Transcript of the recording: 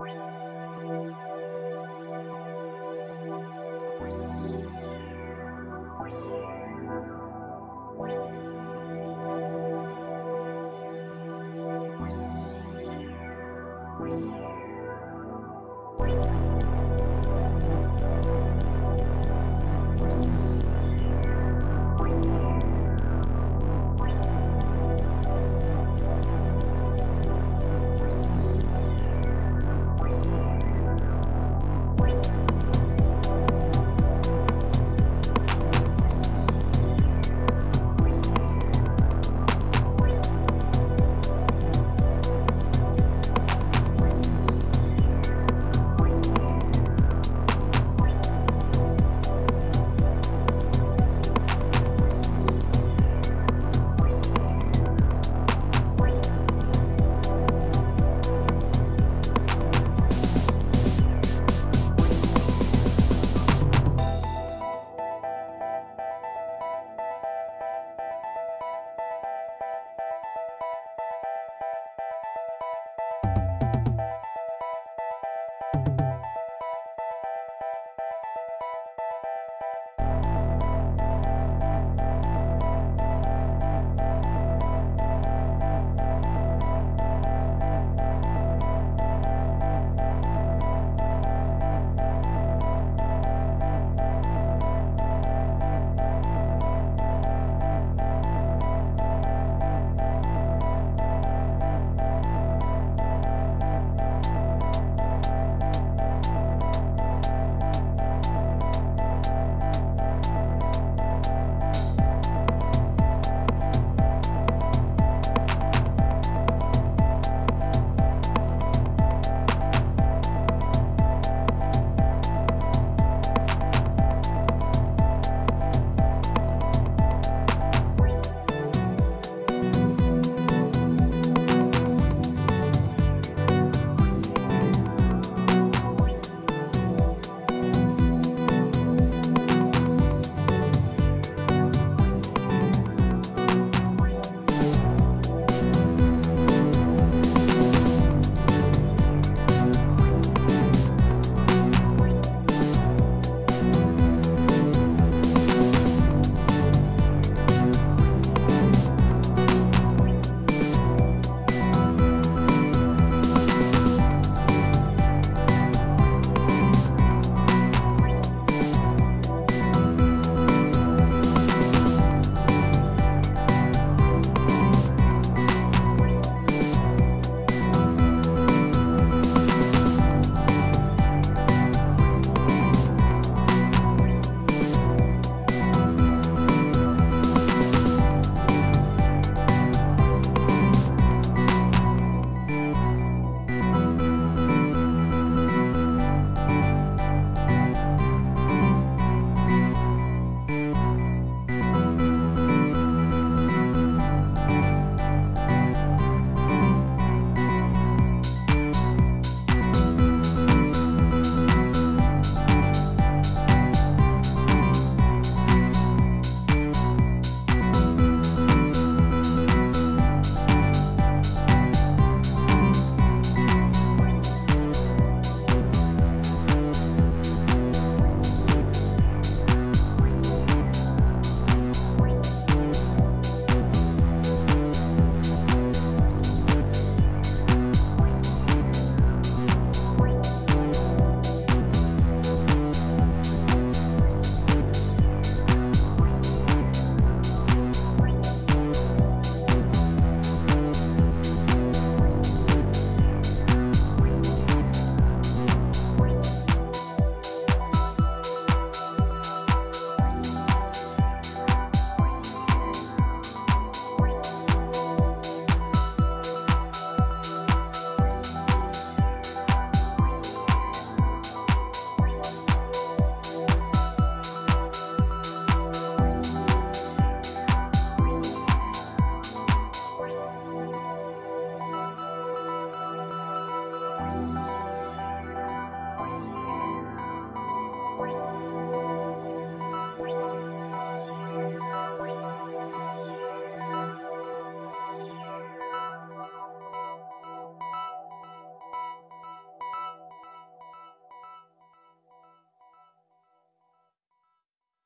you horses.